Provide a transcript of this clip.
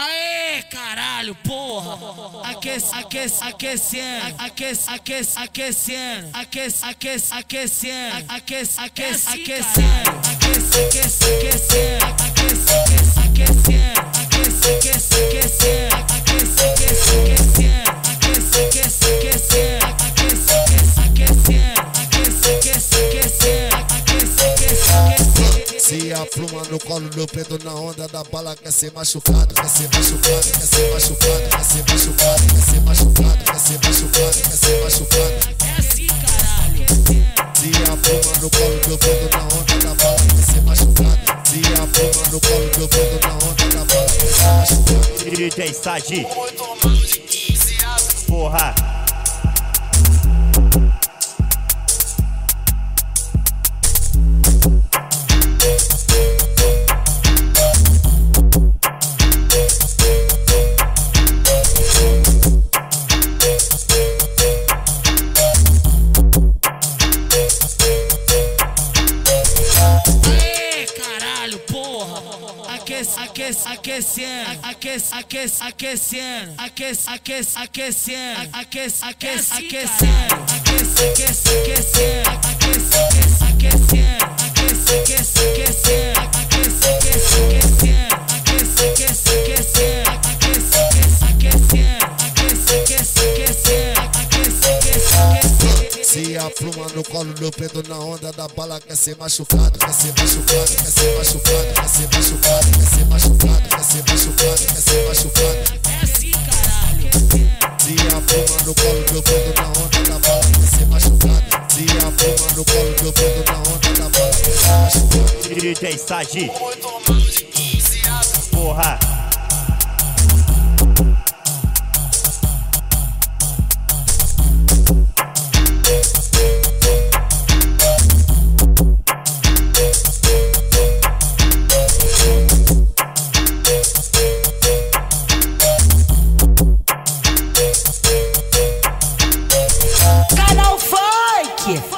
Aê, caralho, porra! Aquece, aquece, aquecendo, aquece, aquece, aquecendo, aquece, aquece, aquecendo, aquece, aquece, aquecendo, aquece, aquece, aquecendo, aquece, aquece, aquecendo, pluma no colo do preto na onda da bala quer ser machucado, quer ser machucado, quer ser machucado, quer ser machucado, quer ser machucado, quer ser machucado, quer ser machucado. É assim, caralho. Se a pluma no colo do preto na onda da bala quer ser machucado. Se a pluma no colo do preto na onda da bala quer ser machucado. DJ Sadi. Porra. que a que a que cien a que a que a que cien a que a que a que a que a que a que a que a a que a que a a que aquecendo. Se a pluma no colo do preto na onda da bala quer ser machucado, quer ser machucado, quer ser machucado, quer ser machucado, quer ser machucado, quer ser machucado, quer ser machucado. É assim, caralho. Se a pluma no colo do preto na onda da bala quer ser machucado. Se a pluma no colo do preto na onda da bala quer ser machucado. DJ Sadi. Хит.